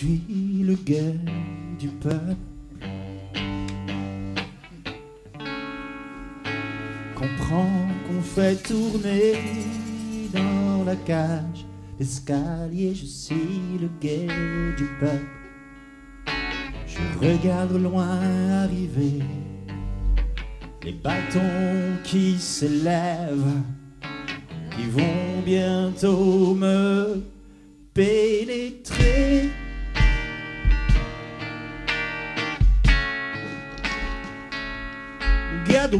suis le guet du peuple. Comprends qu'on fait tourner dans la cage l'escalier, je suis le guet du peuple. Je regarde loin arriver les bâtons qui s'élèvent, qui vont bientôt me pénétrer. De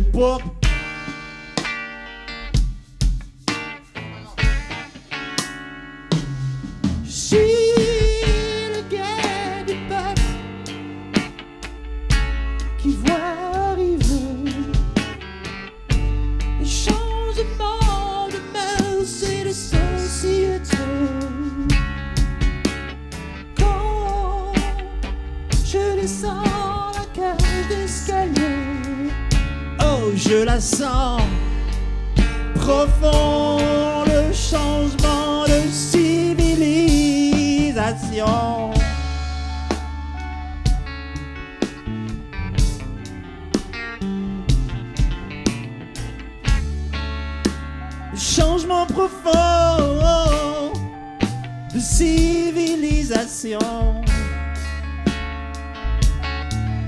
société. Quand je descends la cage oh, je la sens profond, le changement de civilisation. changement profond de civilisation.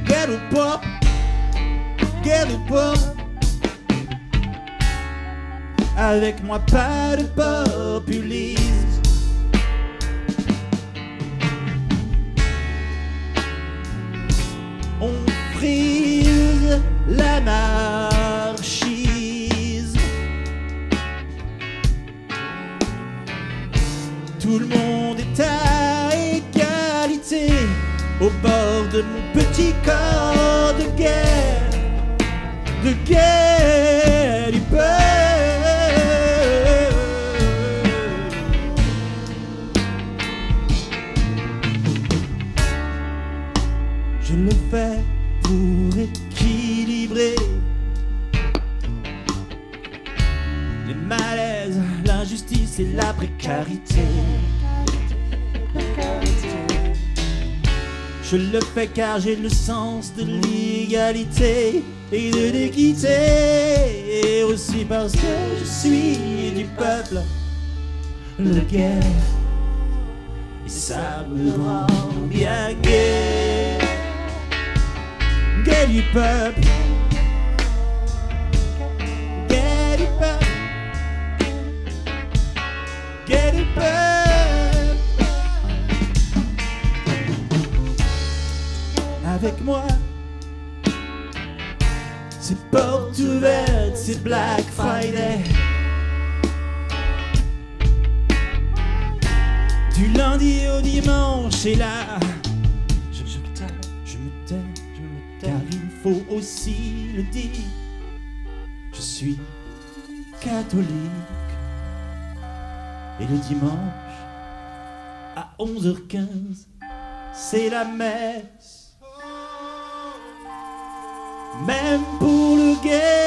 Get pas, get pas. Avec moi, pas de populisme. On frise l'anarchisme. Tout le monde est à égalité au bord de mon petit corps de guerre, de guerre Je le fais pour équilibrer les malaises, l'injustice et la précarité. Je le fais car j'ai le sens de l'égalité et de l'équité. Et aussi parce que je suis du peuple, le guerre. Et ça me rend bien gai. Du peuple. Gai du peuple. Du peuple. avec moi. C'est portes ouvertes, c'est Black Friday. Du lundi au dimanche, et là, aussi le dire. Je suis catholique. Et le dimanche, à 11h15, c'est la messe. Même pour le guet